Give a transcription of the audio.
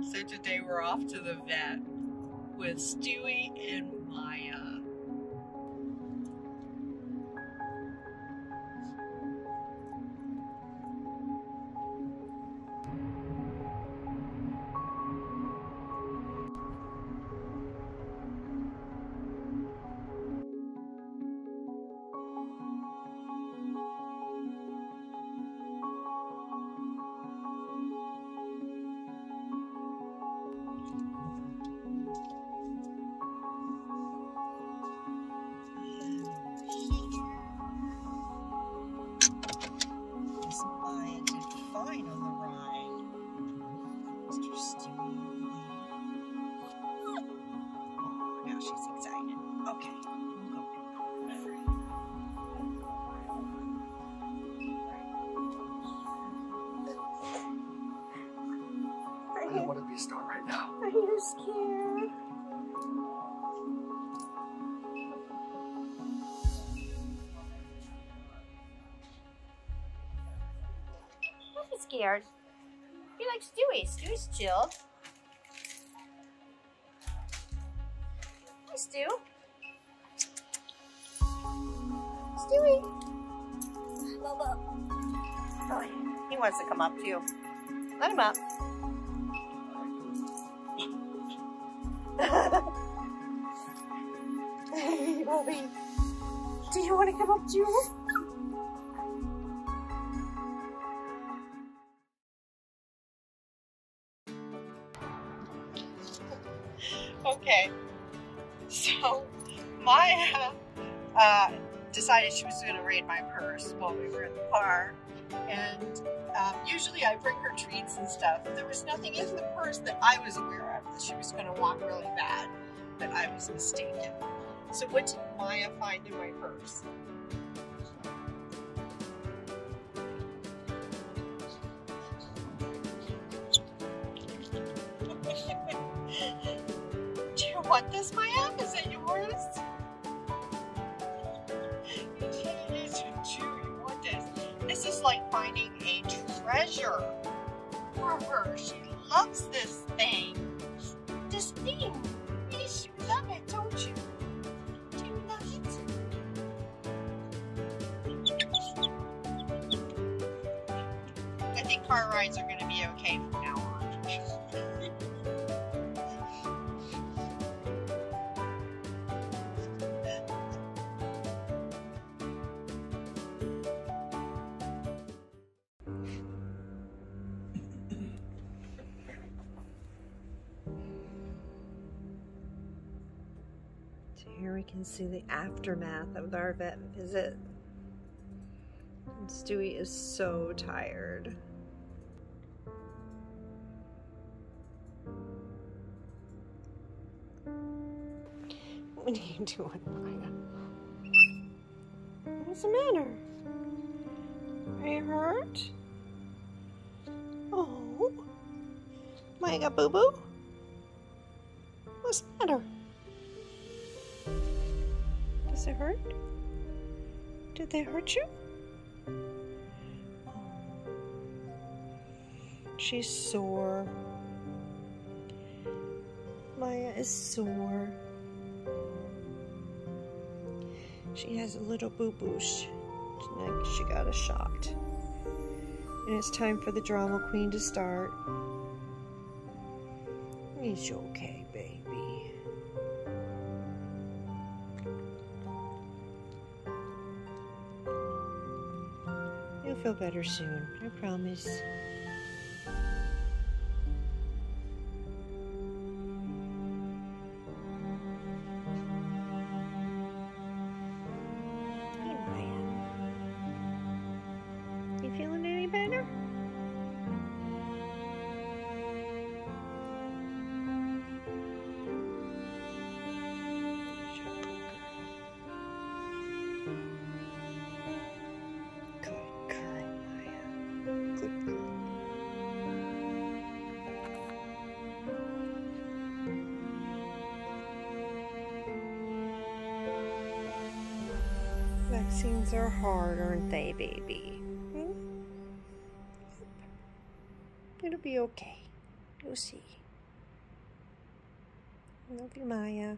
So today we're off to the vet with Stewie and Maya. She's excited. Okay. I don't want to be a star right now. Are you scared? Don't be scared. Be like Stewie. Stewie's chill. Stewie. Oh, he wants to come up to you. Let him up. hey, Bobby. Do you want to come up to you? Okay, so Maya uh, decided she was going to raid my purse while we were in the car. And um, usually I bring her treats and stuff. There was nothing in the purse that I was aware of that she was going to want really bad, but I was mistaken. So what did Maya find in my purse? Do you want this, Maya? Like finding a treasure for her. She loves this thing. This thing. Yes, you love it, don't you? Do you love it? I think car rides are going to be okay from now on. So here we can see the aftermath of our vet visit. And Stewie is so tired. What are you doing, Maya? What's the matter? Are you hurt? Oh, Maya got boo boo? What's the matter? Does it hurt? Did they hurt you? She's sore. Maya is sore. She has a little boo boosh. Like she got a shot. And it's time for the drama queen to start. Is okay, You'll feel better soon, I promise. Vaccines are hard, aren't they, baby? Hmm? It'll be okay. You'll see. Love you, Maya.